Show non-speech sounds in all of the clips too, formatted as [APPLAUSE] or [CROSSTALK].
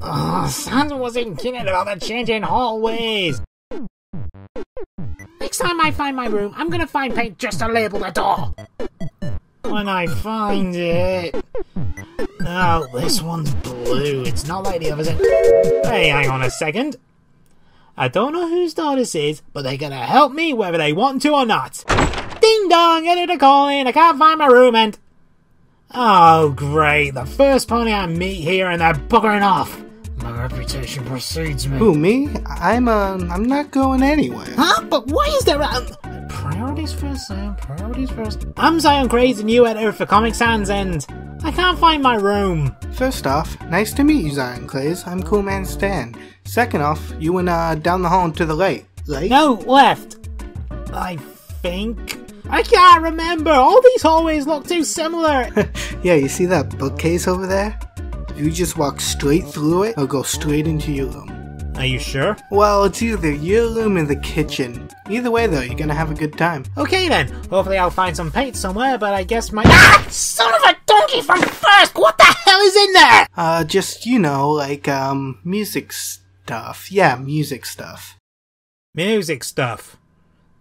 Ah, oh, Santa wasn't kidding about the changing hallways. Next time I find my room, I'm gonna find paint just to label the door. When I find it. Oh, this one's blue. It's not like the others. Hey, hang on a second. I don't know whose door this is, but they're gonna help me whether they want to or not. Ding dong, editor calling. I can't find my room and. Oh, great. The first pony I meet here and they're buggering off. My reputation precedes me. Who, me? I'm, uh, I'm not going anywhere. Huh? But why is there a... Priorities first, Zion. Priorities first. I'm Zion Craze, the new editor for Comic Sans, and I can't find my room. First off, nice to meet you, Zion Clays. I'm Coolman Stan. Second off, you went, uh, down the hall and to the right. Right? No, left. I think. I can't remember. All these hallways look too similar. [LAUGHS] yeah, you see that bookcase over there? You just walk straight through it or go straight into your room. Are you sure? Well, it's either your room or the kitchen. Either way, though, you're gonna have a good time. Okay then. Hopefully I'll find some paint somewhere, but I guess my- Ah! Son of a donkey from first! What the hell is in there? Uh, just, you know, like, um, music stuff. Yeah, music stuff. Music stuff.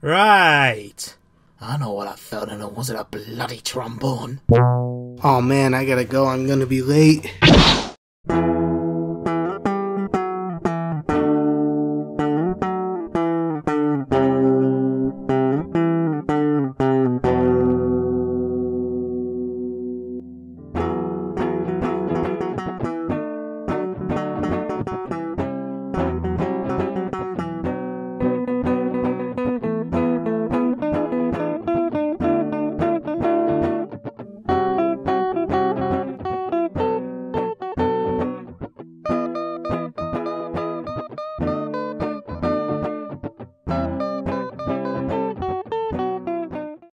Right. I know what I felt and it wasn't a bloody trombone. Oh man, I gotta go. I'm gonna be late.